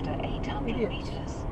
after 800 meters.